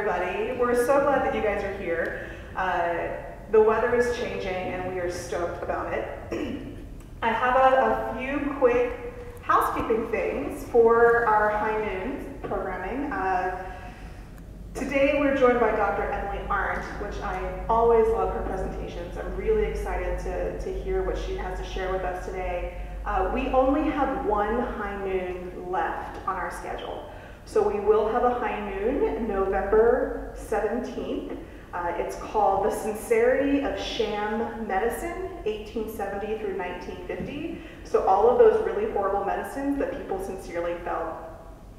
everybody. We're so glad that you guys are here. Uh, the weather is changing and we are stoked about it. I have a, a, few quick housekeeping things for our high noon programming. Uh, today we're joined by Dr. Emily Arendt, which I always love her presentations. I'm really excited to, to hear what she has to share with us today. Uh, we only have one high noon left on our schedule. So we will have a high noon November 17th. Uh, it's called The Sincerity of Sham Medicine, 1870 through 1950. So all of those really horrible medicines that people sincerely felt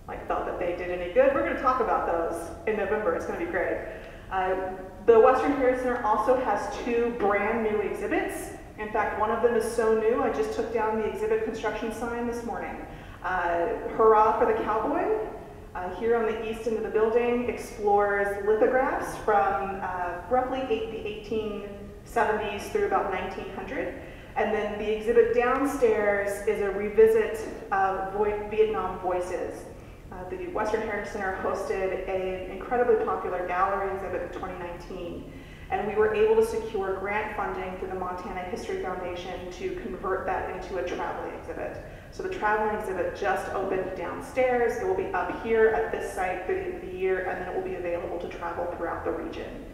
like felt that they did any good, we're going to talk about those in November. It's going to be great. Uh, the Western Heritage Center also has two brand new exhibits. In fact, one of them is so new, I just took down the exhibit construction sign this morning. Uh, Hurrah for the Cowboy uh, here on the east end of the building explores lithographs from uh, roughly eight, the 1870s through about 1900. And then the exhibit downstairs is a revisit of Vietnam Voices. Uh, the Western Heritage Center hosted an incredibly popular gallery exhibit in 2019. And we were able to secure grant funding through the Montana History Foundation to convert that into a traveling exhibit. So the traveling exhibit just opened downstairs. It will be up here at this site through the end of the year, and then it will be available to travel throughout the region.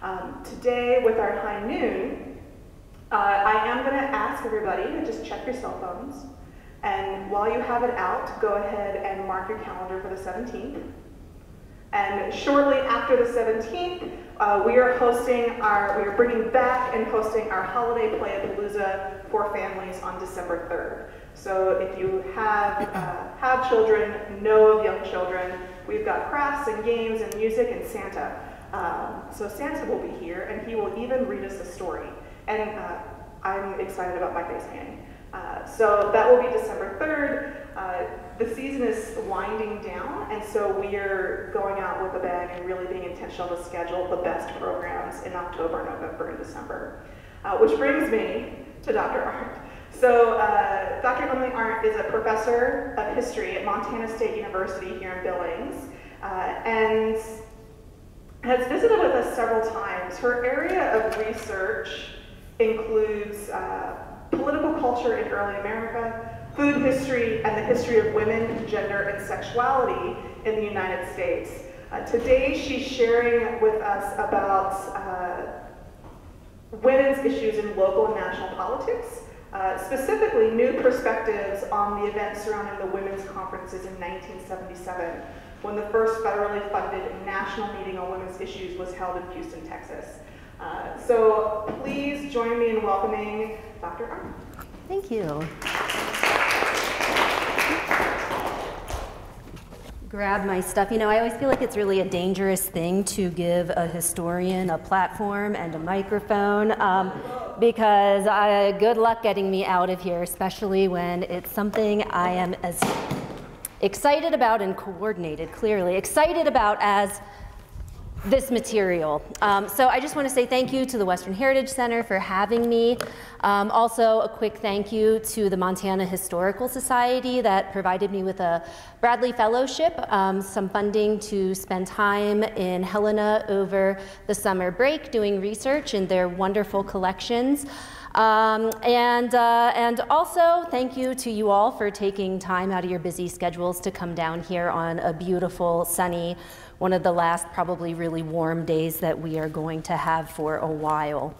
Um, today, with our high noon, uh, I am going to ask everybody to just check your cell phones. And while you have it out, go ahead and mark your calendar for the 17th. And shortly after the 17th, uh, we are hosting our, we are bringing back and hosting our holiday play at Palooza for families on December 3rd. So if you have, uh, have children, know of young children, we've got crafts and games and music and Santa. Um, so Santa will be here and he will even read us a story. And uh, I'm excited about my face painting. Uh, so that will be December 3rd. Uh, the season is winding down, and so we are going out with a bang and really being intentional to schedule the best programs in October, November, and December. Uh, which brings me to Dr. Arendt. So uh, Dr. Emily Arendt is a professor of history at Montana State University here in Billings, uh, and has visited with us several times. Her area of research includes uh, political culture in early America, food history, and the history of women, gender, and sexuality in the United States. Uh, today, she's sharing with us about uh, women's issues in local and national politics, uh, specifically new perspectives on the events surrounding the women's conferences in 1977, when the first federally funded national meeting on women's issues was held in Houston, Texas. Uh, so please join me in welcoming Dr. Arendt. Thank you. grab my stuff. You know, I always feel like it's really a dangerous thing to give a historian a platform and a microphone um, because I, good luck getting me out of here, especially when it's something I am as excited about and coordinated, clearly, excited about as this material. Um, so I just want to say thank you to the Western Heritage Center for having me. Um, also, a quick thank you to the Montana Historical Society that provided me with a Bradley Fellowship, um, some funding to spend time in Helena over the summer break doing research in their wonderful collections. Um, and, uh, and also, thank you to you all for taking time out of your busy schedules to come down here on a beautiful, sunny, one of the last probably really warm days that we are going to have for a while.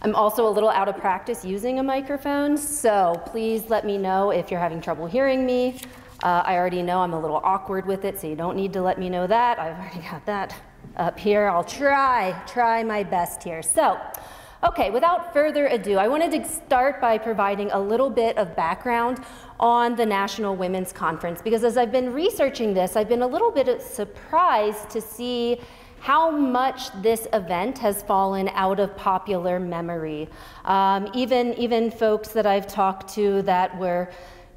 I'm also a little out of practice using a microphone, so please let me know if you're having trouble hearing me. Uh, I already know I'm a little awkward with it, so you don't need to let me know that. I've already got that up here. I'll try, try my best here. So, okay, without further ado, I wanted to start by providing a little bit of background on the National Women's Conference because as I've been researching this, I've been a little bit surprised to see how much this event has fallen out of popular memory. Um, even, even folks that I've talked to that were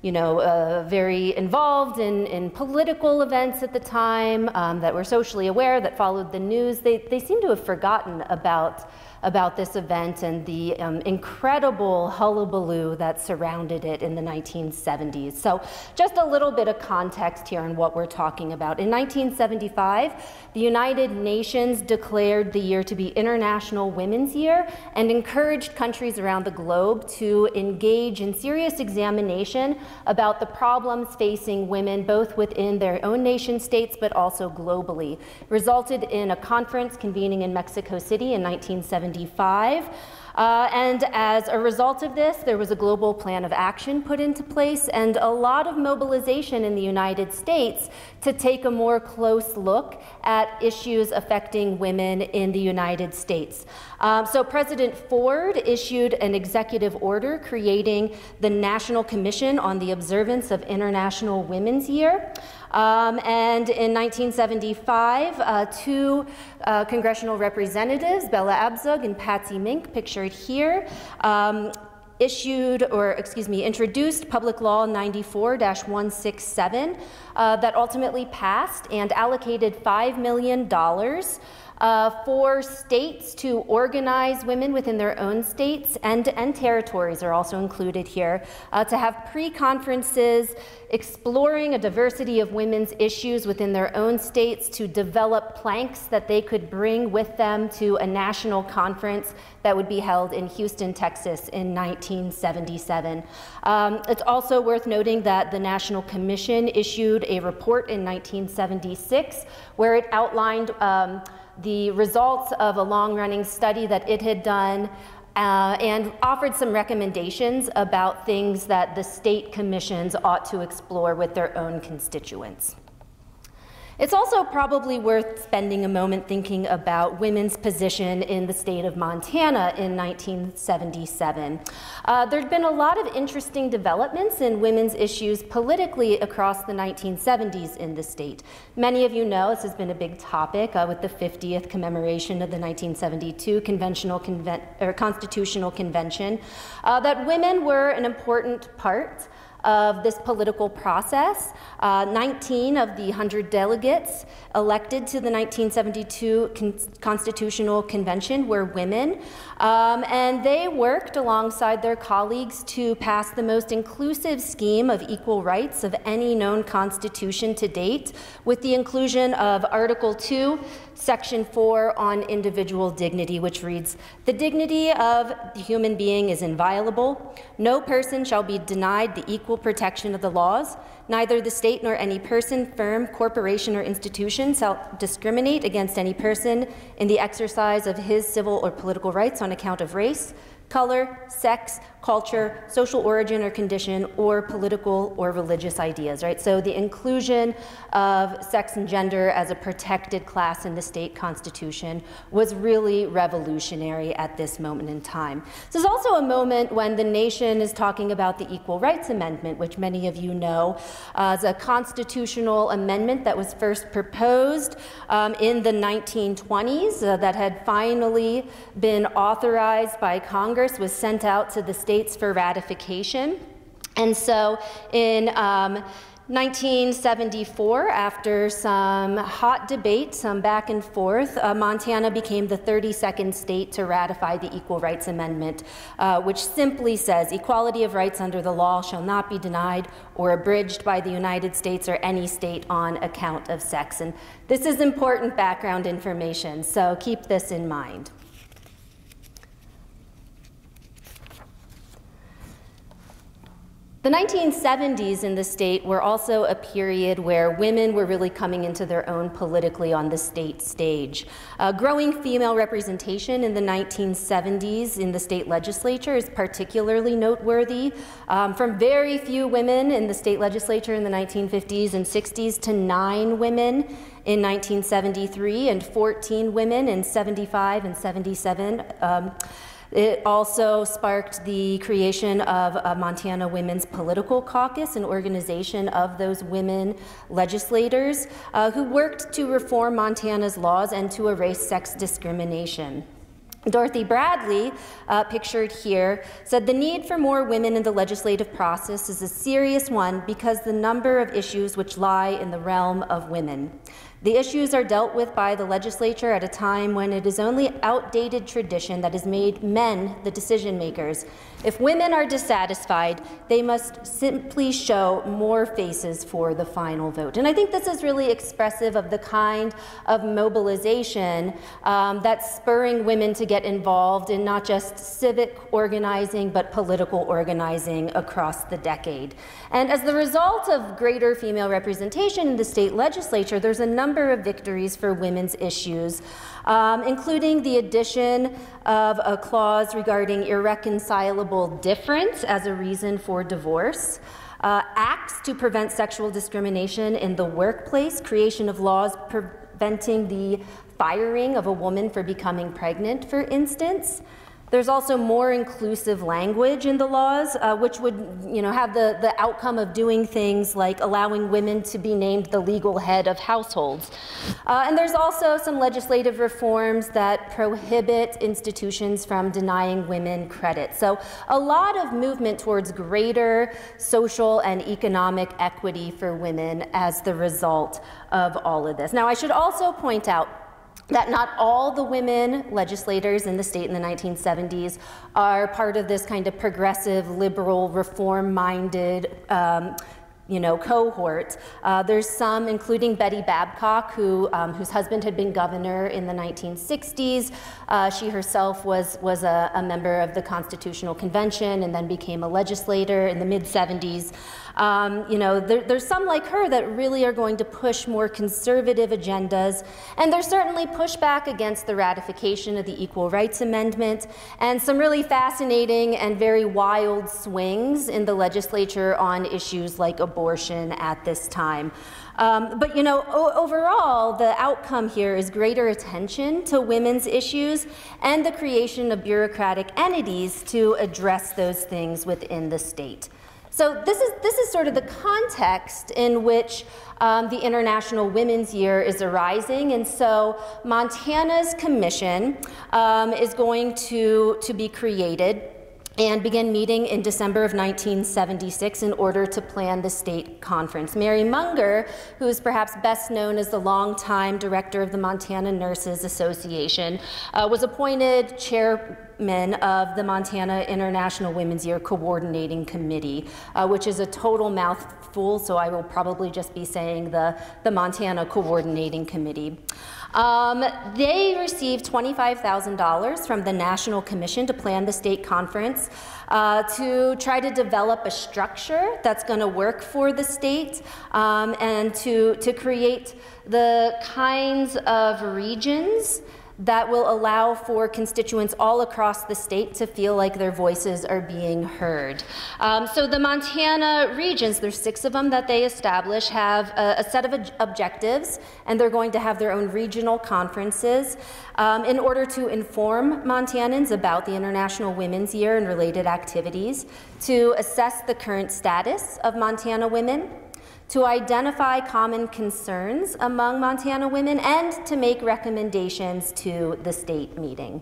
you know, uh, very involved in, in political events at the time, um, that were socially aware, that followed the news, they, they seem to have forgotten about about this event and the um, incredible hullabaloo that surrounded it in the 1970s. So, just a little bit of context here on what we're talking about. In 1975, the United Nations declared the year to be International Women's Year and encouraged countries around the globe to engage in serious examination about the problems facing women both within their own nation states but also globally. Resulted in a conference convening in Mexico City in 1975 1975. Uh, and as a result of this, there was a global plan of action put into place and a lot of mobilization in the United States to take a more close look at issues affecting women in the United States. Um, so President Ford issued an executive order creating the National Commission on the Observance of International Women's Year. Um, and in 1975, uh, two uh, congressional representatives, Bella Abzug and Patsy Mink, pictured here, um, issued, or excuse me, introduced Public Law 94 167 uh, that ultimately passed and allocated $5 million uh, for states to organize women within their own states and, and territories are also included here uh, to have pre-conferences exploring a diversity of women's issues within their own states to develop planks that they could bring with them to a national conference that would be held in Houston, Texas in 1977. Um, it's also worth noting that the National Commission issued a report in 1976 where it outlined um, the results of a long running study that it had done uh, and offered some recommendations about things that the state commissions ought to explore with their own constituents. It's also probably worth spending a moment thinking about women's position in the state of Montana in 1977. Uh, there'd been a lot of interesting developments in women's issues politically across the 1970s in the state. Many of you know this has been a big topic uh, with the 50th commemoration of the 1972 Conventional Conven or Constitutional Convention, uh, that women were an important part of this political process. Uh, 19 of the 100 delegates elected to the 1972 Con Constitutional Convention were women, um, and they worked alongside their colleagues to pass the most inclusive scheme of equal rights of any known constitution to date, with the inclusion of Article 2, Section 4 on individual dignity, which reads The dignity of the human being is inviolable. No person shall be denied the equal protection of the laws. Neither the state nor any person, firm, corporation, or institution shall discriminate against any person in the exercise of his civil or political rights on account of race, color, sex, culture, social origin or condition, or political or religious ideas, right? So the inclusion of sex and gender as a protected class in the state constitution was really revolutionary at this moment in time. This is also a moment when the nation is talking about the Equal Rights Amendment, which many of you know as a constitutional amendment that was first proposed um, in the 1920s uh, that had finally been authorized by Congress, was sent out to the states for ratification. And so in um, 1974, after some hot debate, some back and forth, uh, Montana became the 32nd state to ratify the Equal Rights Amendment, uh, which simply says equality of rights under the law shall not be denied or abridged by the United States or any state on account of sex. And this is important background information, so keep this in mind. The 1970s in the state were also a period where women were really coming into their own politically on the state stage. Uh, growing female representation in the 1970s in the state legislature is particularly noteworthy. Um, from very few women in the state legislature in the 1950s and 60s to nine women in 1973 and 14 women in 75 and 77. Um, it also sparked the creation of a Montana Women's Political Caucus, an organization of those women legislators uh, who worked to reform Montana's laws and to erase sex discrimination. Dorothy Bradley, uh, pictured here, said the need for more women in the legislative process is a serious one because the number of issues which lie in the realm of women. The issues are dealt with by the legislature at a time when it is only outdated tradition that has made men the decision makers. If women are dissatisfied, they must simply show more faces for the final vote. And I think this is really expressive of the kind of mobilization um, that's spurring women to get involved in not just civic organizing, but political organizing across the decade. And as the result of greater female representation in the state legislature, there's a number of victories for women's issues, um, including the addition of a clause regarding irreconcilable difference as a reason for divorce. Uh, acts to prevent sexual discrimination in the workplace, creation of laws preventing the firing of a woman for becoming pregnant, for instance. There's also more inclusive language in the laws, uh, which would you know, have the, the outcome of doing things like allowing women to be named the legal head of households. Uh, and there's also some legislative reforms that prohibit institutions from denying women credit. So a lot of movement towards greater social and economic equity for women as the result of all of this. Now, I should also point out that not all the women legislators in the state in the 1970s are part of this kind of progressive, liberal, reform-minded um, you know, cohort. Uh, there's some, including Betty Babcock, who, um, whose husband had been governor in the 1960s. Uh, she herself was, was a, a, member of the Constitutional Convention and then became a legislator in the mid 70s. Um, you know, there, there's some like her that really are going to push more conservative agendas, and there's certainly pushback against the ratification of the Equal Rights Amendment, and some really fascinating and very wild swings in the legislature on issues like abortion at this time. Um, but you know, overall, the outcome here is greater attention to women's issues and the creation of bureaucratic entities to address those things within the state. So this is, this is sort of the context in which um, the International Women's Year is arising. And so Montana's commission um, is going to, to be created and began meeting in December of 1976 in order to plan the state conference. Mary Munger, who is perhaps best known as the longtime director of the Montana Nurses Association, uh, was appointed chairman of the Montana International Women's Year Coordinating Committee, uh, which is a total mouthful, so I will probably just be saying the, the Montana Coordinating Committee. Um, they received $25,000 from the National Commission to plan the state conference uh, to try to develop a structure that's going to work for the state um, and to, to create the kinds of regions that will allow for constituents all across the state to feel like their voices are being heard. Um, so the Montana regions, there's six of them that they establish, have a, a set of objectives, and they're going to have their own regional conferences um, in order to inform Montanans about the International Women's Year and related activities, to assess the current status of Montana women, to identify common concerns among Montana women and to make recommendations to the state meeting.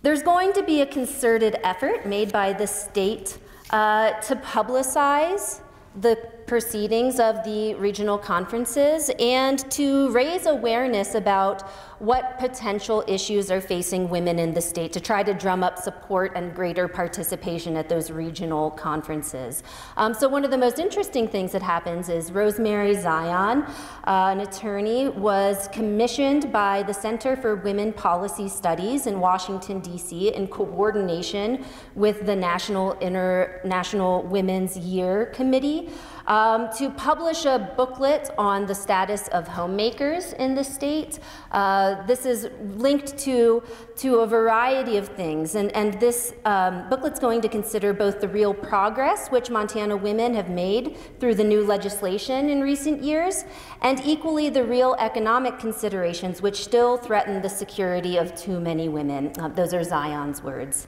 There's going to be a concerted effort made by the state uh, to publicize the proceedings of the regional conferences and to raise awareness about what potential issues are facing women in the state to try to drum up support and greater participation at those regional conferences. Um, so one of the most interesting things that happens is Rosemary Zion, uh, an attorney, was commissioned by the Center for Women Policy Studies in Washington, D.C. in coordination with the National International Women's Year Committee um, to publish a booklet on the status of homemakers in the state. Uh, this is linked to, to a variety of things, and, and this um, booklet's going to consider both the real progress which Montana women have made through the new legislation in recent years, and equally the real economic considerations which still threaten the security of too many women. Uh, those are Zion's words.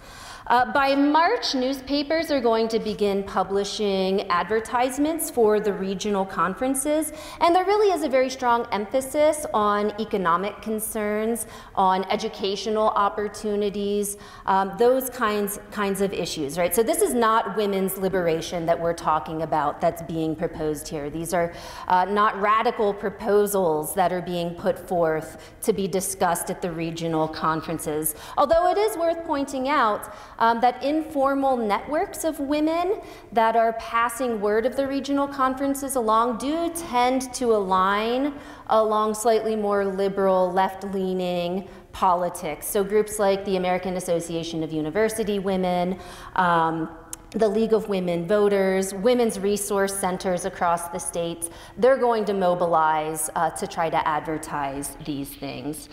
Uh, by March, newspapers are going to begin publishing advertisements for the regional conferences. And there really is a very strong emphasis on economic concerns, on educational opportunities, um, those kinds, kinds of issues, right? So this is not women's liberation that we're talking about that's being proposed here. These are uh, not radical proposals that are being put forth to be discussed at the regional conferences. Although it is worth pointing out um, that informal networks of women that are passing word of the regional conferences along do tend to align along slightly more liberal, left leaning politics. So groups like the American Association of University Women, um, the League of Women Voters, women's resource centers across the states, they're going to mobilize uh, to try to advertise these things.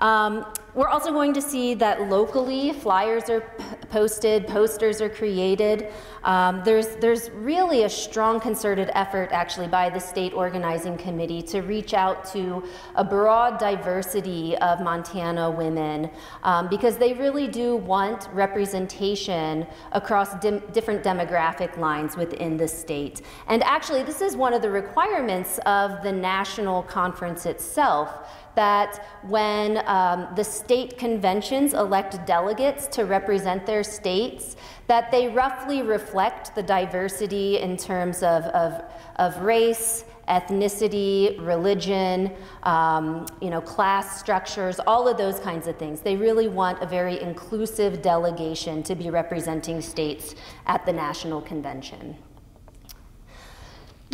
Um, we're also going to see that locally flyers are posted, posters are created. Um, there's, there's really a strong concerted effort actually by the state organizing committee to reach out to a broad diversity of Montana women um, because they really do want representation across different demographic lines within the state. And actually this is one of the requirements of the national conference itself that when um, the state conventions elect delegates to represent their states, that they roughly reflect the diversity in terms of, of, of race, ethnicity, religion, um, you know, class structures, all of those kinds of things. They really want a very inclusive delegation to be representing states at the national convention.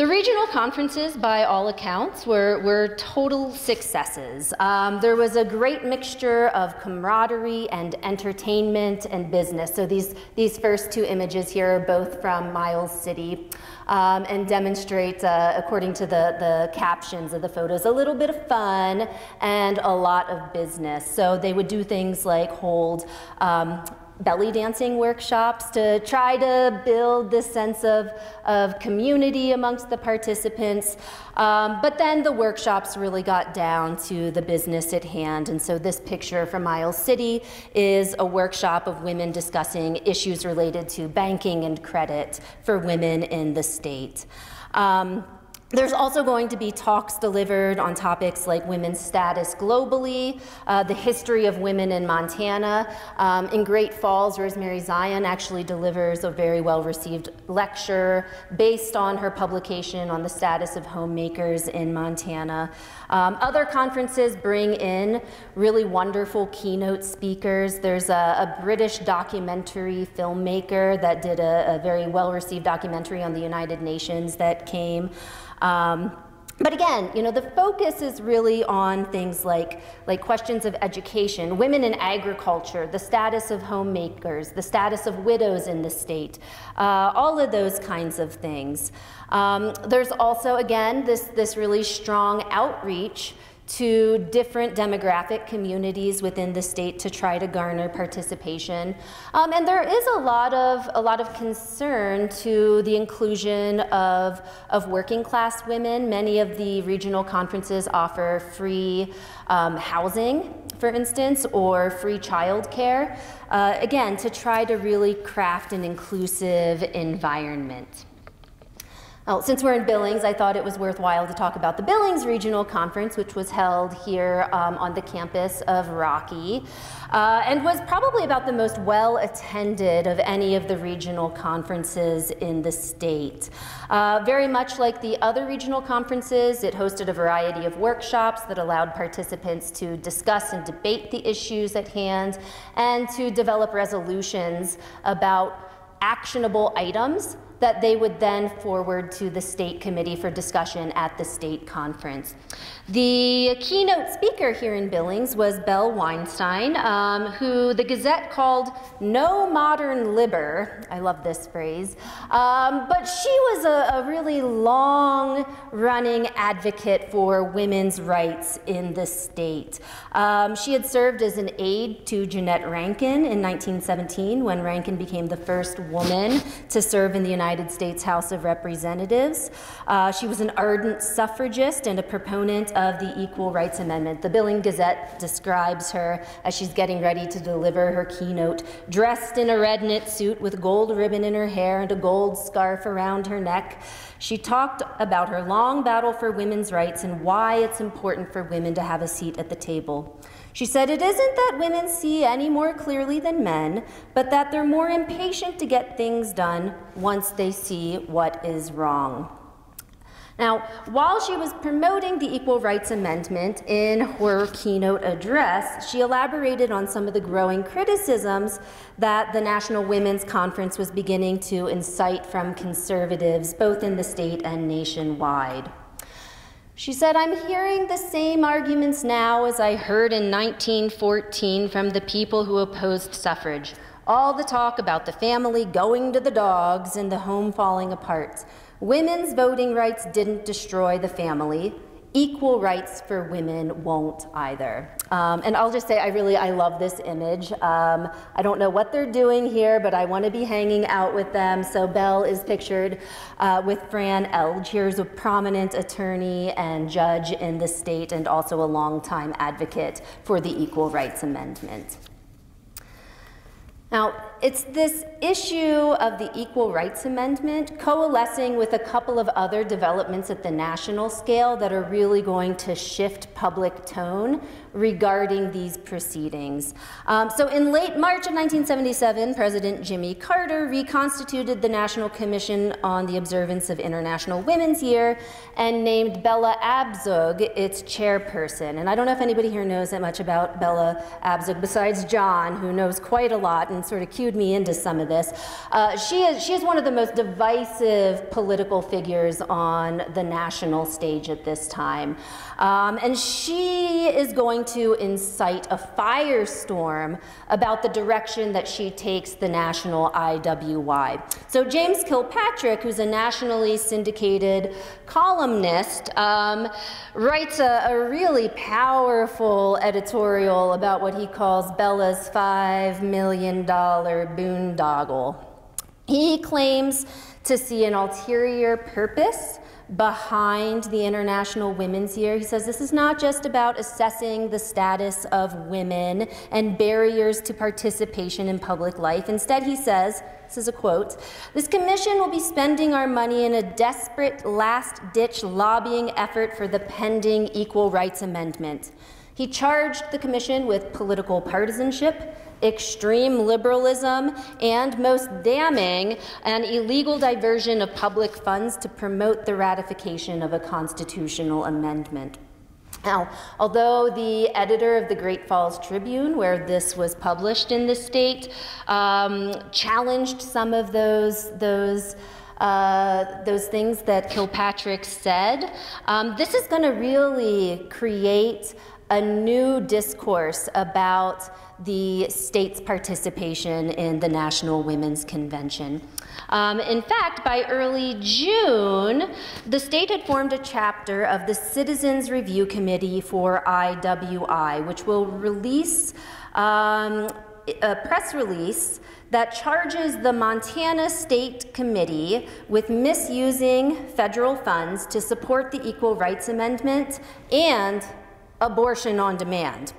The regional conferences, by all accounts, were, were total successes. Um, there was a great mixture of camaraderie and entertainment and business. So these, these first two images here are both from Miles City um, and demonstrate, uh, according to the, the captions of the photos, a little bit of fun and a lot of business. So they would do things like hold um, belly dancing workshops to try to build this sense of, of community amongst the participants. Um, but then the workshops really got down to the business at hand. And so this picture from Miles City is a workshop of women discussing issues related to banking and credit for women in the state. Um, there's also going to be talks delivered on topics like women's status globally, uh, the history of women in Montana. Um, in Great Falls, Rosemary Zion actually delivers a very well received lecture based on her publication on the status of homemakers in Montana. Um, other conferences bring in really wonderful keynote speakers. There's a, a British documentary filmmaker that did a, a very well received documentary on the United Nations that came. Um, but again, you know, the focus is really on things like, like questions of education, women in agriculture, the status of homemakers, the status of widows in the state, uh, all of those kinds of things. Um, there's also, again, this, this really strong outreach to different demographic communities within the state to try to garner participation. Um, and there is a lot of a lot of concern to the inclusion of, of working class women. Many of the regional conferences offer free um, housing, for instance, or free childcare. Uh, again, to try to really craft an inclusive environment. Well, since we're in Billings, I thought it was worthwhile to talk about the Billings Regional Conference, which was held here um, on the campus of Rocky, uh, and was probably about the most well attended of any of the regional conferences in the state. Uh, very much like the other regional conferences, it hosted a variety of workshops that allowed participants to discuss and debate the issues at hand and to develop resolutions about actionable items that they would then forward to the state committee for discussion at the state conference. The keynote speaker here in Billings was Belle Winestine, um, who the Gazette called no modern libber. I love this phrase. Um, but she was a, a really long running advocate for women's rights in the state. Um, she had served as an aide to Jeannette Rankin in 1917 when Rankin became the first woman to serve in the United States House of Representatives. Uh, she was an ardent suffragist and a proponent of the Equal Rights Amendment. The Billing Gazette describes her as she's getting ready to deliver her keynote, dressed in a red knit suit with gold ribbon in her hair and a gold scarf around her neck. She talked about her long battle for women's rights and why it's important for women to have a seat at the table. She said it isn't that women see any more clearly than men, but that they're more impatient to get things done once they see what is wrong. Now, while she was promoting the Equal Rights Amendment in her keynote address, she elaborated on some of the growing criticisms that the National Women's Conference was beginning to incite from conservatives, both in the state and nationwide. She said, I'm hearing the same arguments now as I heard in 1914 from the people who opposed suffrage. All the talk about the family going to the dogs and the home falling apart. Women's voting rights didn't destroy the family. Equal rights for women won't either. Um, and I'll just say, I really, I love this image. Um, I don't know what they're doing here, but I want to be hanging out with them. So Belle is pictured uh, with Fran Elge. Here's a prominent attorney and judge in the state and also a longtime advocate for the Equal Rights Amendment. Now, it's this issue of the Equal Rights Amendment coalescing with a couple of other developments at the national scale that are really going to shift public tone regarding these proceedings. Um, so in late March of 1977, President Jimmy Carter reconstituted the National Commission on the Observance of International Women's Year and named Bella Abzug its chairperson. And I don't know if anybody here knows that much about Bella Abzug besides John, who knows quite a lot and sort of cued me into some of this. Uh, she, is, she is one of the most divisive political figures on the national stage at this time. Um, and she is going to incite a firestorm about the direction that she takes the national IWY. So James Kilpatrick, who's a nationally syndicated columnist, um, writes a, a really powerful editorial about what he calls Bella's $5 million boondoggle. He claims to see an ulterior purpose behind the International Women's Year. He says this is not just about assessing the status of women and barriers to participation in public life. Instead, he says, this is a quote, this commission will be spending our money in a desperate last ditch lobbying effort for the pending Equal Rights Amendment. He charged the commission with political partisanship, extreme liberalism, and most damning, an illegal diversion of public funds to promote the ratification of a constitutional amendment. Now, although the editor of the Great Falls Tribune, where this was published in the state, um, challenged some of those, those uh, those things that Kilpatrick said. Um, this is going to really create a new discourse about the state's participation in the National Women's Convention. Um, in fact, by early June, the state had formed a chapter of the Citizens Review Committee for IWY, which will release um, a press release that charges the Montana State Committee with misusing federal funds to support the Equal Rights Amendment and abortion on demand.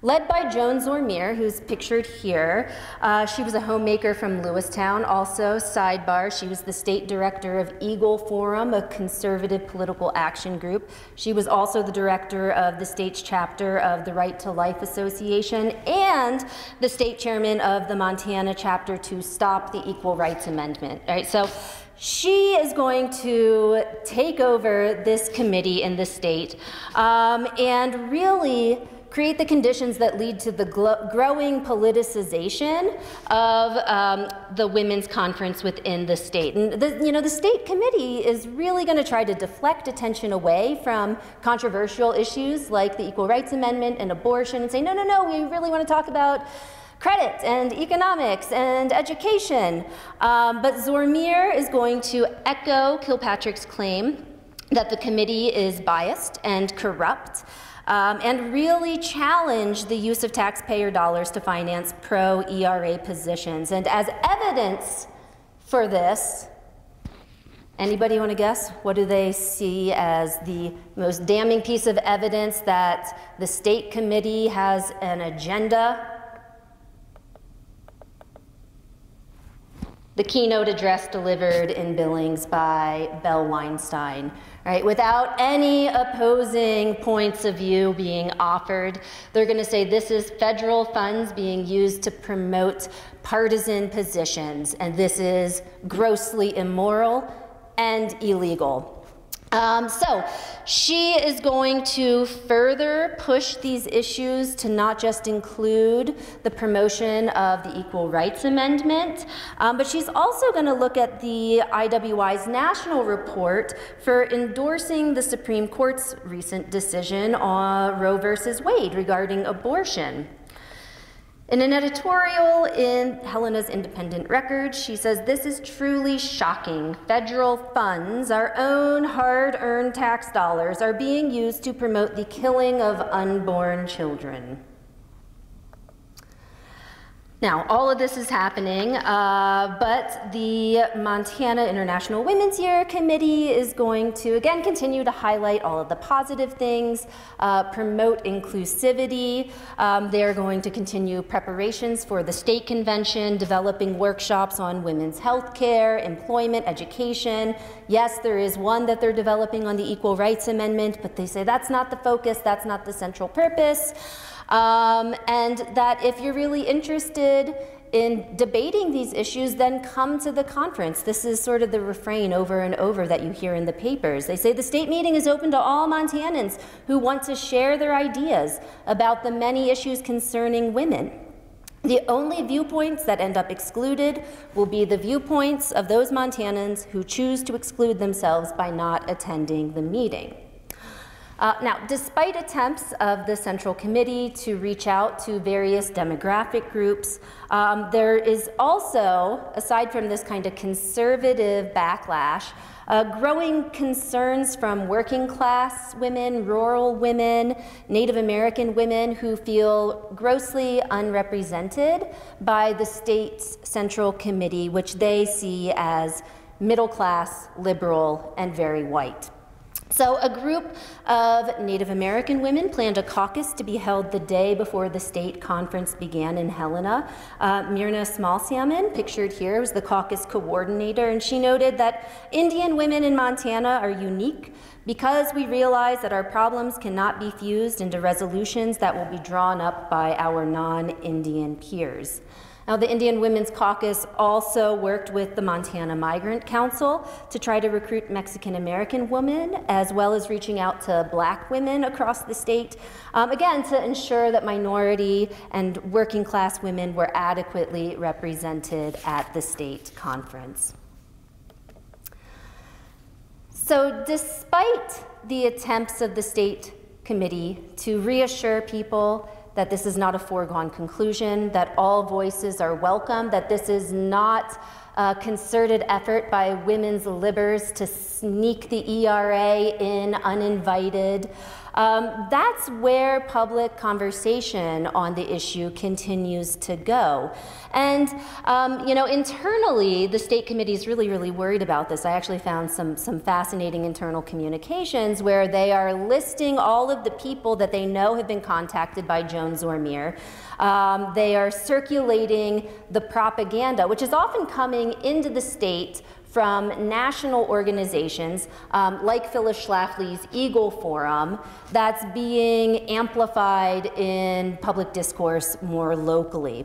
Led by Joan Zormier, who's pictured here, uh, she was a homemaker from Lewistown. Also, sidebar, she was the state director of Eagle Forum, a conservative political action group. She was also the director of the state's chapter of the Right to Life Association and the state chairman of the Montana chapter to stop the Equal Rights Amendment. All right, so she is going to take over this committee in the state um, and really create the conditions that lead to the growing politicization of um, the women's conference within the state. And the, you know, the state committee is really going to try to deflect attention away from controversial issues like the Equal Rights Amendment and abortion and say, no, no, no, we really want to talk about credit and economics and education. Um, but Zormier is going to echo Kilpatrick's claim that the committee is biased and corrupt um, and really challenge the use of taxpayer dollars to finance pro ERA positions. And as evidence for this, anybody want to guess? What do they see as the most damning piece of evidence that the state committee has an agenda the keynote address delivered in Billings by Belle Winestine. Right, without any opposing points of view being offered, they're going to say this is federal funds being used to promote partisan positions, and this is grossly immoral and illegal. Um, so she is going to further push these issues to not just include the promotion of the Equal Rights Amendment, um, but she's also going to look at the IWY's national report for endorsing the Supreme Court's recent decision on Roe versus Wade regarding abortion. In an editorial in Helena's Independent Record, she says, This is truly shocking. Federal funds, our own hard earned tax dollars, are being used to promote the killing of unborn children. Now, all of this is happening, uh, but the Montana International Women's Year Committee is going to again continue to highlight all of the positive things, uh, promote inclusivity. Um, they're going to continue preparations for the state convention, developing workshops on women's health care, employment, education. Yes, there is one that they're developing on the Equal Rights Amendment, but they say that's not the focus, that's not the central purpose. Um, and that if you're really interested in debating these issues, then come to the conference. This is sort of the refrain over and over that you hear in the papers. They say the state meeting is open to all Montanans who want to share their ideas about the many issues concerning women. The only viewpoints that end up excluded will be the viewpoints of those Montanans who choose to exclude themselves by not attending the meeting. Uh, now, despite attempts of the Central Committee to reach out to various demographic groups, um, there is also, aside from this kind of conservative backlash, uh, growing concerns from working class women, rural women, Native American women who feel grossly unrepresented by the state's Central Committee, which they see as middle class, liberal, and very white. So, a group of Native American women planned a caucus to be held the day before the state conference began in Helena. Uh, Myrna Smallsalmon, pictured here, was the caucus coordinator, and she noted that Indian women in Montana are unique because we realize that our problems cannot be fused into resolutions that will be drawn up by our non Indian peers. Now, the Indian Women's Caucus also worked with the Montana Migrant Council to try to recruit Mexican American women, as well as reaching out to black women across the state, um, again, to ensure that minority and working class women were adequately represented at the state conference. So, despite the attempts of the state committee to reassure people that this is not a foregone conclusion, that all voices are welcome, that this is not a concerted effort by women's libbers to sneak the ERA in uninvited. Um, that's where public conversation on the issue continues to go. And, um, you know, internally, the state committee is really, really worried about this. I actually found some, some fascinating internal communications where they are listing all of the people that they know have been contacted by Joan Zormier. Um, they are circulating the propaganda, which is often coming into the state from national organizations um, like Phyllis Schlafly's Eagle Forum that's being amplified in public discourse more locally.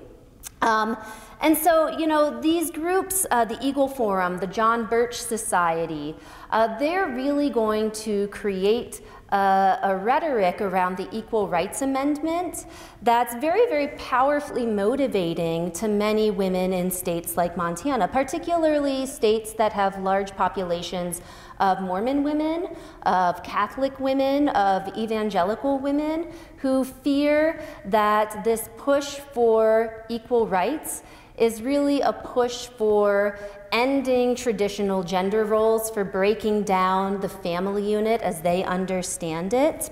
Um, and so, you know, these groups, uh, the Eagle Forum, the John Birch Society, uh, they're really going to create uh, a rhetoric around the Equal Rights Amendment that's very, very powerfully motivating to many women in states like Montana, particularly states that have large populations of Mormon women, of Catholic women, of evangelical women who fear that this push for equal rights is really a push for ending traditional gender roles, for breaking down the family unit as they understand it.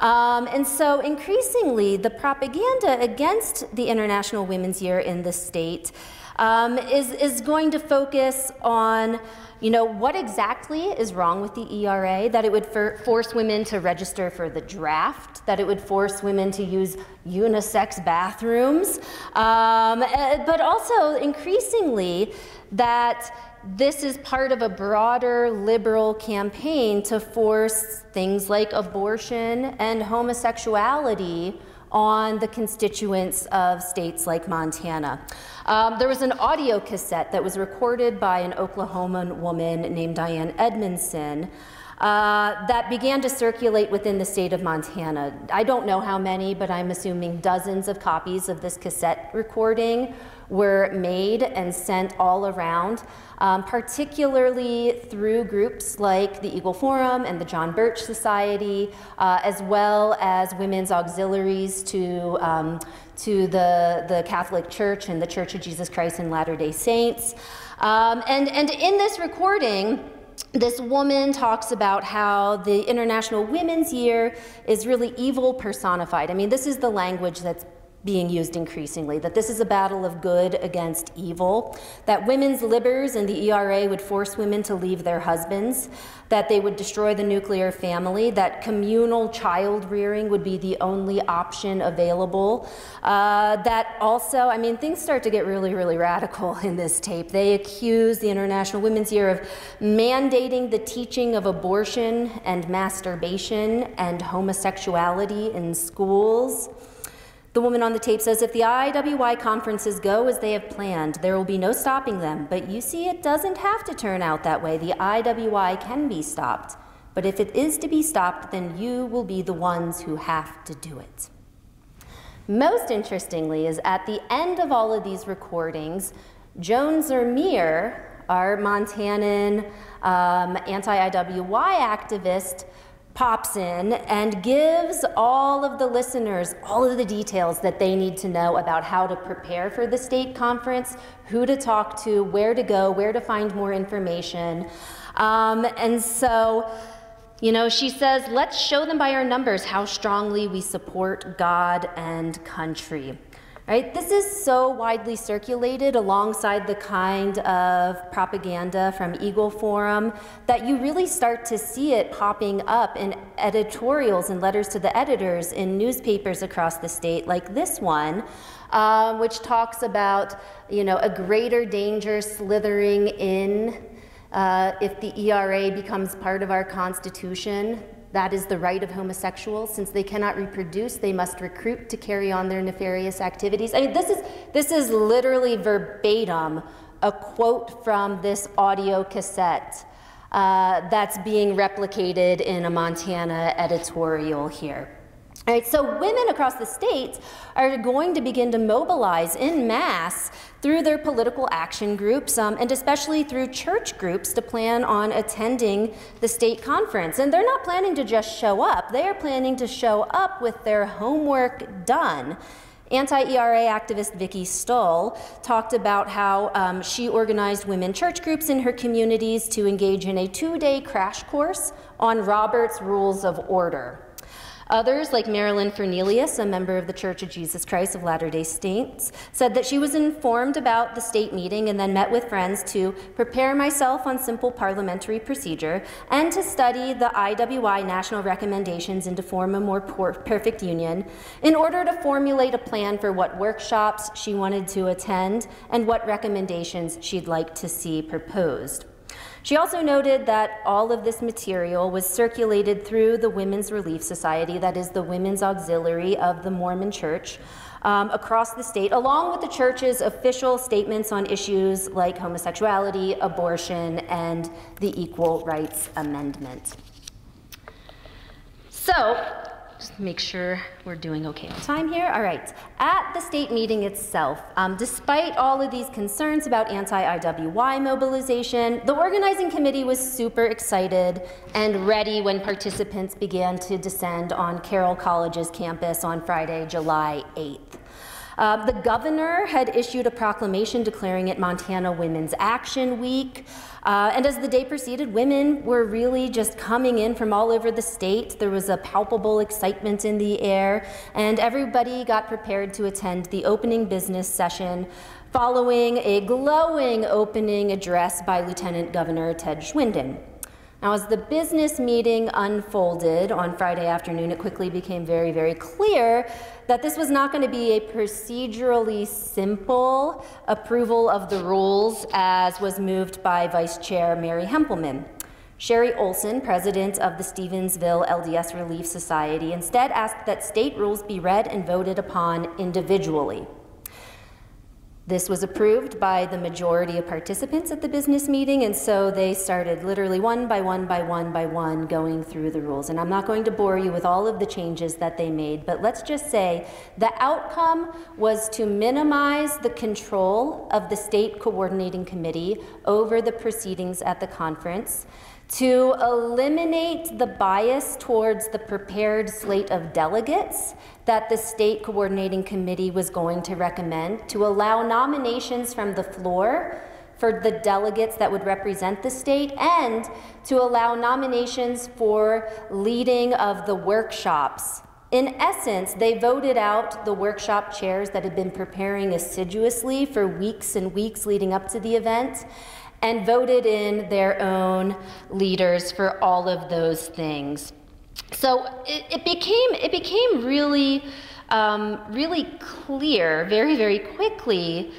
Um, and so increasingly, the propaganda against the International Women's Year in the state um, is, is going to focus on you know, what exactly is wrong with the ERA? That it would for force women to register for the draft, that it would force women to use unisex bathrooms, um, eh, but also increasingly that this is part of a broader liberal campaign to force things like abortion and homosexuality on the constituents of states like Montana. Um, there was an audio cassette that was recorded by an Oklahoman woman named Diane Edmondson. Uh, that began to circulate within the state of Montana. I don't know how many, but I'm assuming dozens of copies of this cassette recording were made and sent all around, um, particularly through groups like the Eagle Forum and the John Birch Society, uh, as well as women's auxiliaries to, um, to the, the Catholic Church and the Church of Jesus Christ and Latter-day Saints. Um, and, and in this recording, this woman talks about how the International Women's Year is really evil personified. I mean, this is the language that's being used increasingly, that this is a battle of good against evil, that women's libbers and the ERA would force women to leave their husbands, that they would destroy the nuclear family, that communal child rearing would be the only option available, uh, that also, I mean, things start to get really, really radical in this tape. They accuse the International Women's Year of mandating the teaching of abortion and masturbation and homosexuality in schools. The woman on the tape says if the IWY conferences go as they have planned, there will be no stopping them. But you see, it doesn't have to turn out that way. The IWY can be stopped. But if it is to be stopped, then you will be the ones who have to do it. Most interestingly is at the end of all of these recordings, Joan Zermier, our Montanan um, anti-IWY activist, pops in and gives all of the listeners all of the details that they need to know about how to prepare for the state conference, who to talk to, where to go, where to find more information. Um, and so, you know, she says, let's show them by our numbers how strongly we support God and country. Right? This is so widely circulated alongside the kind of propaganda from Eagle Forum that you really start to see it popping up in editorials and letters to the editors in newspapers across the state, like this one, uh, which talks about you know a greater danger slithering in uh, if the ERA becomes part of our Constitution. That is the right of homosexuals. Since they cannot reproduce, they must recruit to carry on their nefarious activities. I mean, this is, this is literally verbatim a quote from this audio cassette uh, that's being replicated in a Montana editorial here. All right, so women across the states are going to begin to mobilize in mass through their political action groups um, and especially through church groups to plan on attending the state conference. And they're not planning to just show up, they are planning to show up with their homework done. Anti-ERA activist Vicky Stull talked about how um, she organized women church groups in her communities to engage in a two-day crash course on Robert's Rules of Order. Others, like Marilyn Fernelius, a member of the Church of Jesus Christ of Latter-day Saints, said that she was informed about the state meeting and then met with friends to prepare myself on simple parliamentary procedure and to study the IWY national recommendations and to form a more perfect union in order to formulate a plan for what workshops she wanted to attend and what recommendations she'd like to see proposed. She also noted that all of this material was circulated through the Women's Relief Society, that is the Women's Auxiliary of the Mormon Church, um, across the state, along with the church's official statements on issues like homosexuality, abortion, and the Equal Rights Amendment. So, make sure we're doing okay on time here. All right. At the state meeting itself, um, despite all of these concerns about anti-IWY mobilization, the organizing committee was super excited and ready when participants began to descend on Carroll College's campus on Friday, July 8th. Uh, the governor had issued a proclamation declaring it Montana Women's Action Week. Uh, and as the day proceeded, women were really just coming in from all over the state. There was a palpable excitement in the air, and everybody got prepared to attend the opening business session following a glowing opening address by Lieutenant Governor Ted Schwinden. Now, as the business meeting unfolded on Friday afternoon, it quickly became very, very clear that this was not going to be a procedurally simple approval of the rules as was moved by Vice Chair Mary Hempelman. Sherry Olson, president of the Stevensville LDS Relief Society, instead asked that state rules be read and voted upon individually. This was approved by the majority of participants at the business meeting, and so they started literally one by one by one by one going through the rules. And I'm not going to bore you with all of the changes that they made, but let's just say the outcome was to minimize the control of the state coordinating committee over the proceedings at the conference to eliminate the bias towards the prepared slate of delegates that the state coordinating committee was going to recommend, to allow nominations from the floor for the delegates that would represent the state, and to allow nominations for leading of the workshops. In essence, they voted out the workshop chairs that had been preparing assiduously for weeks and weeks leading up to the event and voted in their own leaders for all of those things. So it, it became it became really um, really clear very very quickly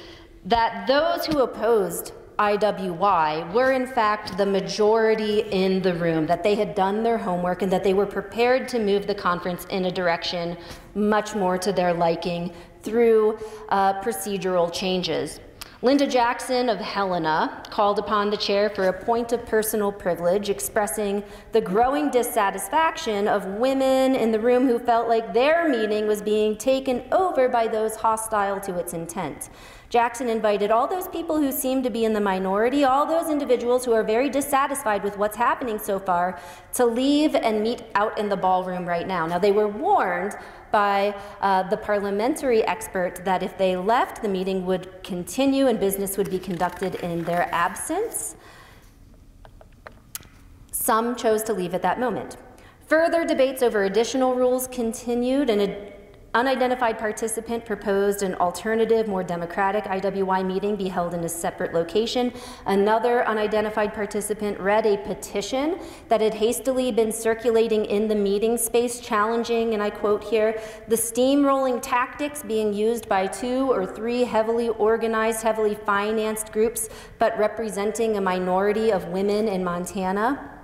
that those who opposed IWY were in fact the majority in the room, that they had done their homework and that they were prepared to move the conference in a direction much more to their liking through uh, procedural changes. Linda Jackson of Helena called upon the chair for a point of personal privilege, expressing the growing dissatisfaction of women in the room who felt like their meeting was being taken over by those hostile to its intent. Jackson invited all those people who seem to be in the minority, all those individuals who are very dissatisfied with what's happening so far, to leave and meet out in the ballroom right now. Now, they were warned by uh, the parliamentary expert that if they left, the meeting would continue and business would be conducted in their absence. Some chose to leave at that moment. Further debates over additional rules continued, and Unidentified participant proposed an alternative, more democratic IWY meeting be held in a separate location. Another unidentified participant read a petition that had hastily been circulating in the meeting space, challenging, and I quote here, the steamrolling tactics being used by two or three heavily organized, heavily financed groups, but representing a minority of women in Montana.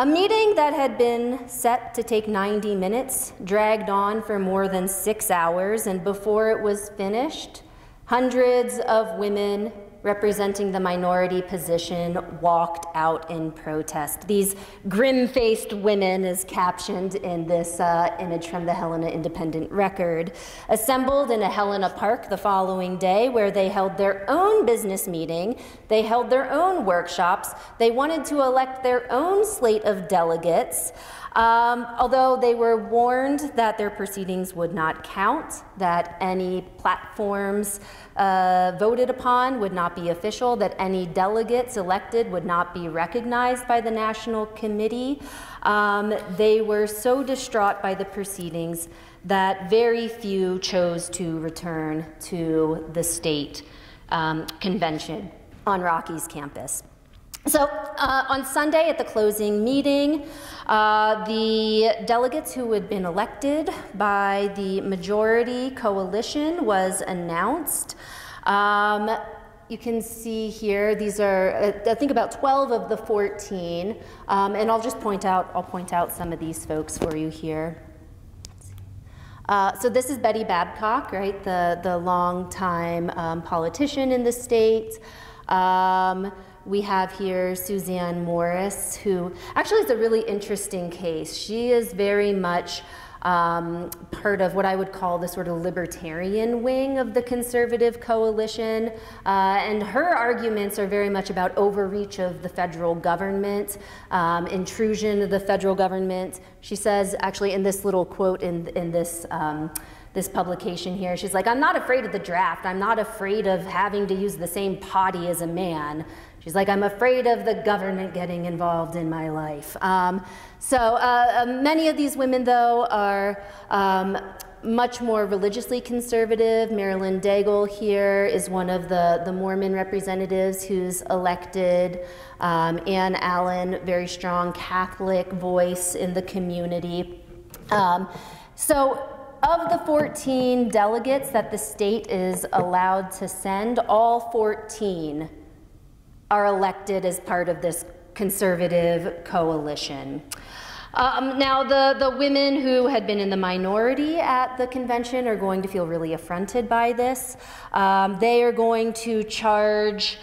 A meeting that had been set to take 90 minutes dragged on for more than six hours, and before it was finished, hundreds of women representing the minority position walked out in protest. These grim faced women, as captioned in this uh, image from the Helena Independent Record, assembled in a Helena Park the following day where they held their own business meeting. They held their own workshops. They wanted to elect their own slate of delegates. Um, although they were warned that their proceedings would not count, that any platforms uh, voted upon would not be official, that any delegates elected would not be recognized by the National Committee. Um, they were so distraught by the proceedings that very few chose to return to the state um, convention on Rocky's campus. So uh, on Sunday at the closing meeting, uh, the delegates who had been elected by the majority coalition was announced. Um, you can see here, these are, uh, I think about 12 of the 14, um, and I'll just point out, I'll point out some of these folks for you here. Uh, so this is Betty Babcock, right, the, the longtime um, politician in the state. Um, we have here Suzanne Morris, who actually is a really interesting case. She is very much um, part of what I would call the sort of libertarian wing of the conservative coalition. Uh, and her arguments are very much about overreach of the federal government, um, intrusion of the federal government. She says, actually, in this little quote in, in this. Um, this publication here. She's like, I'm not afraid of the draft. I'm not afraid of having to use the same potty as a man. She's like, I'm afraid of the government getting involved in my life. Um, so uh, uh, many of these women, though, are um, much more religiously conservative. Marilyn Daigle here is one of the, the Mormon representatives who's elected. Um, Ann Allen, very strong Catholic voice in the community. Um, so of the 14 delegates that the state is allowed to send, all 14 are elected as part of this conservative coalition. Um, now, the, the women who had been in the minority at the convention are going to feel really affronted by this. Um, they are going to charge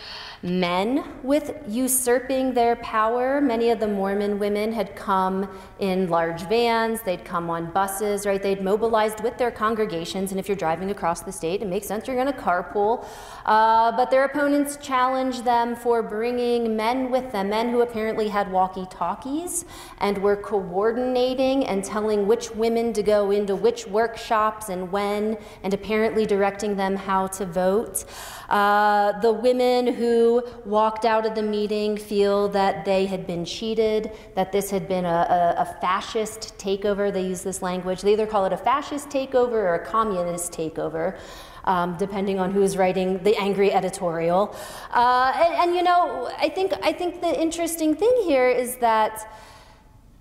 men with usurping their power. Many of the Mormon women had come in large vans, they'd come on buses, right? They'd mobilized with their congregations, and if you're driving across the state, it makes sense you're going to carpool. Uh, but their opponents challenged them for bringing men with them, men who apparently had walkie talkies and were coordinating and telling which women to go into which workshops and when, and apparently directing them how to vote. Uh, the women who walked out of the meeting feel that they had been cheated, that this had been a, a, a fascist takeover. They use this language. They either call it a fascist takeover or a communist takeover. Um, depending on who's writing the angry editorial. Uh, and, and, you know, I think, I think the interesting thing here is that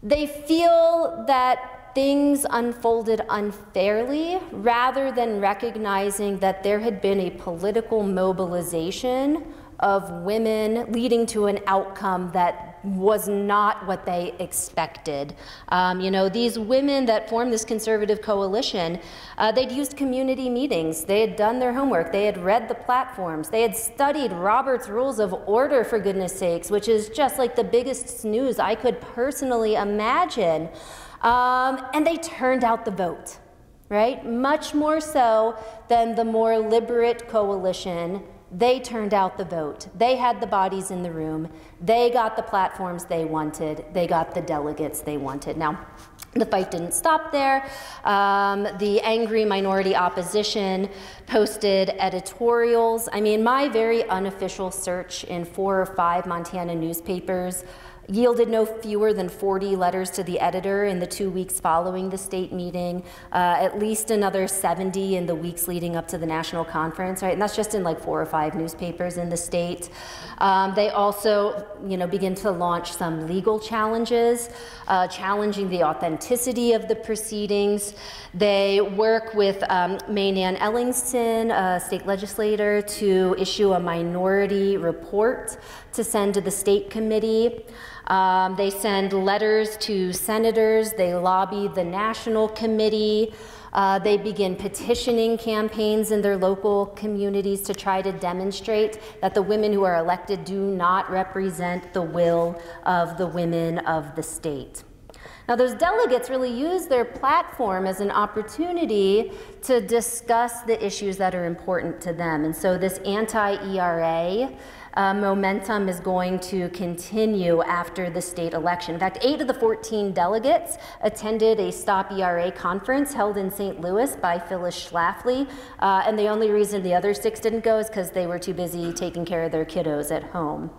they feel that things unfolded unfairly rather than recognizing that there had been a political mobilization of women leading to an outcome that was not what they expected. Um, you know, these women that formed this conservative coalition, uh, they'd used community meetings, they had done their homework, they had read the platforms, they had studied Robert's Rules of Order, for goodness sakes, which is just like the biggest snooze I could personally imagine. Um, and they turned out the vote, right? Much more so than the more liberate coalition. They turned out the vote. They had the bodies in the room. They got the platforms they wanted. They got the delegates they wanted. Now, the fight didn't stop there. Um, the angry minority opposition posted editorials. I mean, my very unofficial search in four or five Montana newspapers yielded no fewer than 40 letters to the editor in the two weeks following the state meeting, uh, at least another 70 in the weeks leading up to the national conference, right? And that's just in like four or five newspapers in the state. Um, they also, you know, begin to launch some legal challenges, uh, challenging the authenticity of the proceedings. They work with um, Mae Nan Ellingson, a state legislator, to issue a minority report to send to the state committee. Um, they send letters to senators, they lobby the national committee. Uh, they begin petitioning campaigns in their local communities to try to demonstrate that the women who are elected do not represent the will of the women of the state. Now, those delegates really use their platform as an opportunity to discuss the issues that are important to them. And so, this anti ERA uh, momentum is going to continue after the state election. In fact, eight of the 14 delegates attended a Stop ERA conference held in St. Louis by Phyllis Schlafly, uh, and the only reason the other six didn't go is because they were too busy taking care of their kiddos at home.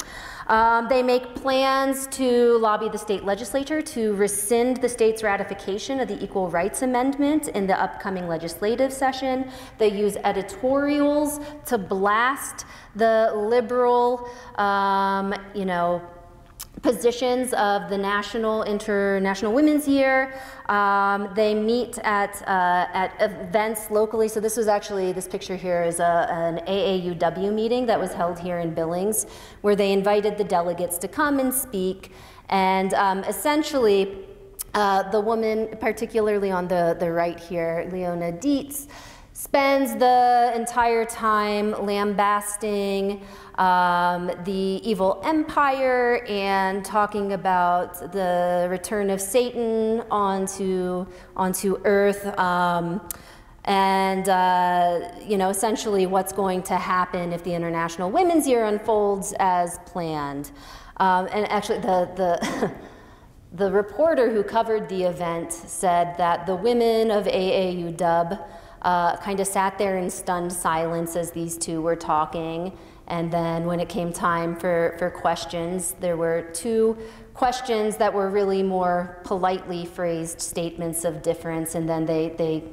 Um, they make plans to lobby the state legislature to rescind the state's ratification of the Equal Rights Amendment in the upcoming legislative session. They use editorials to blast the liberal, um, you know, positions of the National International Women's Year. Um, they meet at, uh, at events locally. So this was actually, this picture here is a, an AAUW meeting that was held here in Billings, where they invited the delegates to come and speak. And um, essentially, uh, the woman, particularly on the, the right here, Leona Dietz, spends the entire time lambasting um, the evil empire and talking about the return of Satan onto, onto earth. Um, and uh, you know essentially what's going to happen if the International Women's Year unfolds as planned. Um, and actually, the the the reporter who covered the event said that the women of AAU Dub uh, kind of sat there in stunned silence as these two were talking. And then when it came time for, for questions, there were two questions that were really more politely phrased statements of difference, and then they, they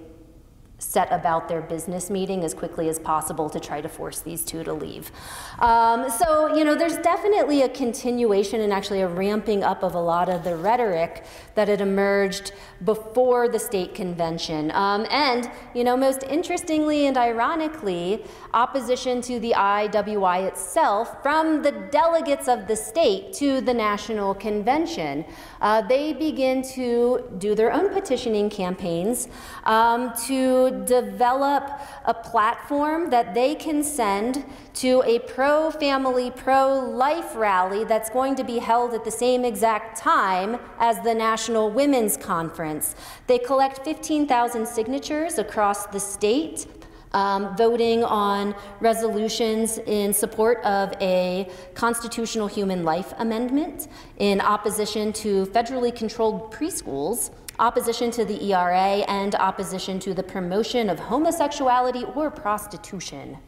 set about their business meeting as quickly as possible to try to force these two to leave. Um, so, you know, there's definitely a continuation and actually a ramping up of a lot of the rhetoric that had emerged before the state convention. Um, and, you know, most interestingly and ironically, opposition to the IWY itself from the delegates of the state to the national convention. Uh, they begin to do their own petitioning campaigns um, to develop a platform that they can send to a pro family, pro life rally that's going to be held at the same exact time as the National Women's Conference. They collect 15,000 signatures across the state. Um, voting on resolutions in support of a constitutional human life amendment in opposition to federally controlled preschools opposition to the ERA, and opposition to the promotion of homosexuality or prostitution.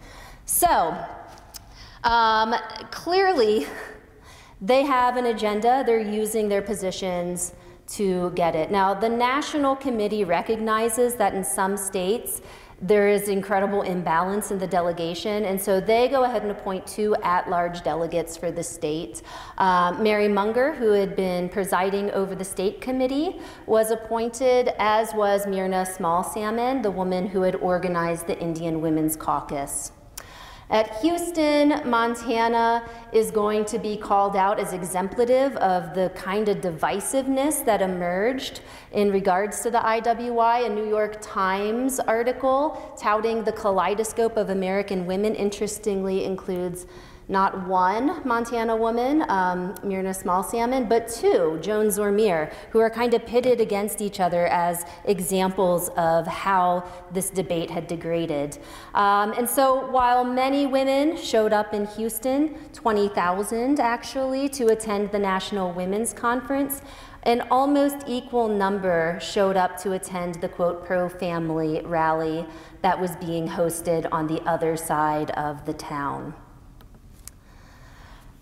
So, um, clearly, they have an agenda. They're using their positions to get it. Now, the National Committee recognizes that in some states, there is incredible imbalance in the delegation, and so they go ahead and appoint two at-large delegates for the state. Um, Mary Munger, who had been presiding over the state committee, was appointed, as was Myrna Small Salmon, the woman who had organized the Indian Women's Caucus. At Houston, Montana is going to be called out as exemplative of the kind of divisiveness that emerged in regards to the IWY. A New York Times article touting the kaleidoscope of American women interestingly includes not one Montana woman, um, Myrna Small Salmon, but two, Joan Zormier, who are kind of pitted against each other as examples of how this debate had degraded. Um, and so while many women showed up in Houston, 20,000 actually, to attend the National Women's Conference, an almost equal number showed up to attend the quote pro family rally that was being hosted on the other side of the town.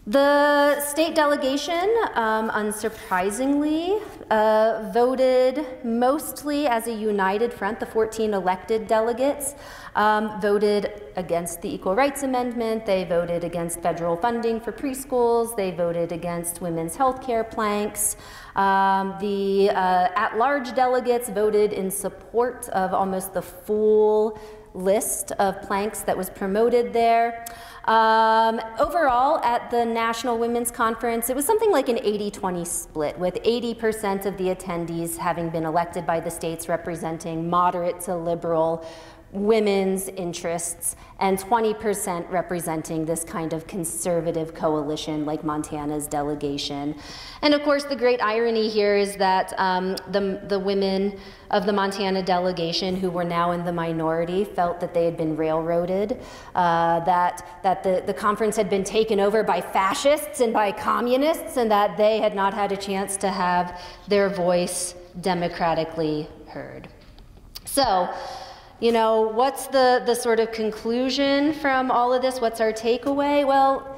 The state delegation, um, unsurprisingly, uh, voted mostly as a united front. The 14 elected delegates um, voted against the Equal Rights Amendment. They voted against federal funding for preschools. They voted against women's health care planks. Um, the uh, at large delegates voted in support of almost the full list of planks that was promoted there. Um, overall, at the National Women's Conference, it was something like an 80-20 split, with 80% of the attendees having been elected by the states representing moderate to liberal women's interests and 20% representing this kind of conservative coalition like Montana's delegation. And of course, the great irony here is that um, the, the women of the Montana delegation who were now in the minority felt that they had been railroaded, uh, that, that the, the conference had been taken over by fascists and by communists, and that they had not had a chance to have their voice democratically heard. So, you know, what's the, the sort of conclusion from all of this? What's our takeaway? Well,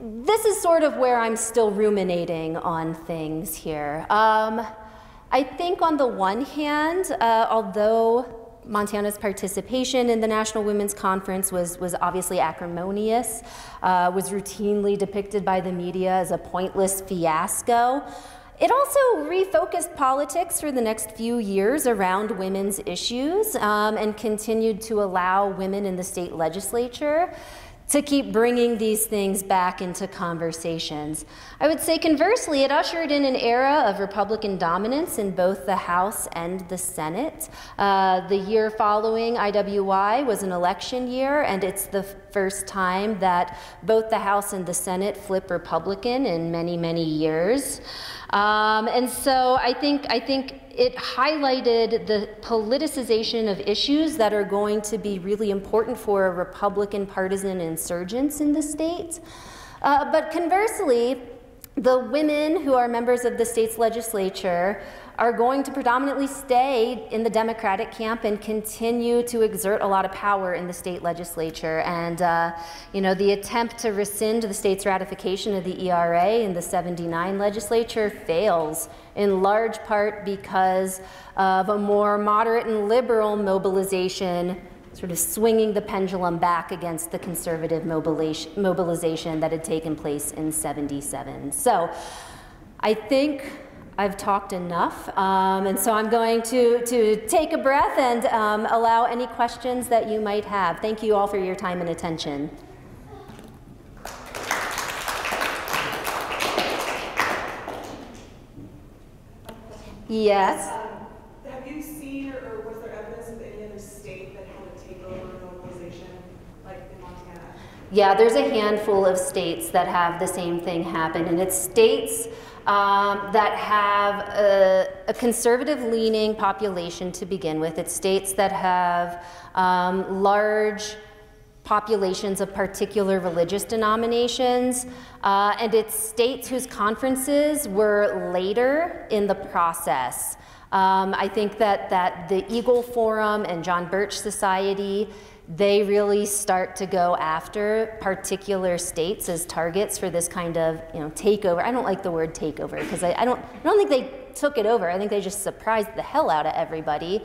this is sort of where I'm still ruminating on things here. Um, I think on the one hand, uh, although Montana's participation in the National Women's Conference was, was obviously acrimonious, uh, was routinely depicted by the media as a pointless fiasco. It also refocused politics for the next few years around women's issues um, and continued to allow women in the state legislature to keep bringing these things back into conversations. I would say conversely, it ushered in an era of Republican dominance in both the House and the Senate. Uh, the year following IWY was an election year, and it's the first time that both the House and the Senate flip Republican in many, many years. Um, and so I think, I think it highlighted the politicization of issues that are going to be really important for Republican partisan insurgents in the state. Uh, but conversely, the women who are members of the state's legislature are going to predominantly stay in the Democratic camp and continue to exert a lot of power in the state legislature. And, uh, you know, the attempt to rescind the state's ratification of the ERA in the 79 legislature fails in large part because of a more moderate and liberal mobilization sort of swinging the pendulum back against the conservative mobilization that had taken place in 77. So I think I've talked enough, um, and so I'm going to, to take a breath and um, allow any questions that you might have. Thank you all for your time and attention. Yes. Um, have you seen or, or, was there evidence of any other state that had a takeover mobilization, like in Montana? Yeah, there's a handful of states that have the same thing happen, and it's states um, that have a, a, conservative leaning population to begin with. It's states that have um, large populations of particular religious denominations, uh, and it's states whose conferences were later in the process. Um, I think that, that the Eagle Forum and John Birch Society they really start to go after particular states as targets for this kind of you know takeover. I don't like the word takeover because I, I, don't I don't think they took it over. I think they just surprised the hell out of everybody.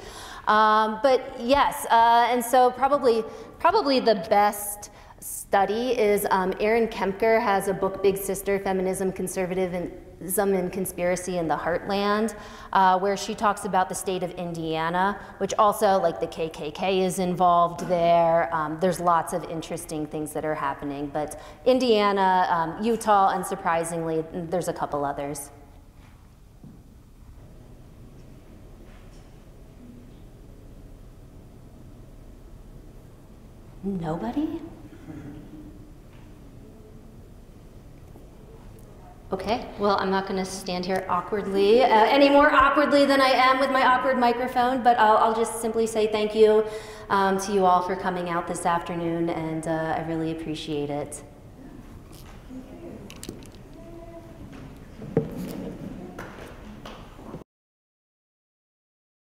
Um, but yes, uh, and so probably probably the best study is um, Erin Kempker has a book, Big Sister: Feminism, Conservatism, and Conspiracy in the Heartland, uh, where she talks about the state of Indiana, which also, like the KKK is involved there. Um, there's lots of interesting things that are happening, but Indiana, um, Utah, and surprisingly, there's a couple others. Nobody? Okay, well, I'm not going to stand here awkwardly, uh, any more awkwardly than I am with my awkward microphone, but I'll, I'll just simply say thank you um, to you all for coming out this afternoon, and uh, I really appreciate it.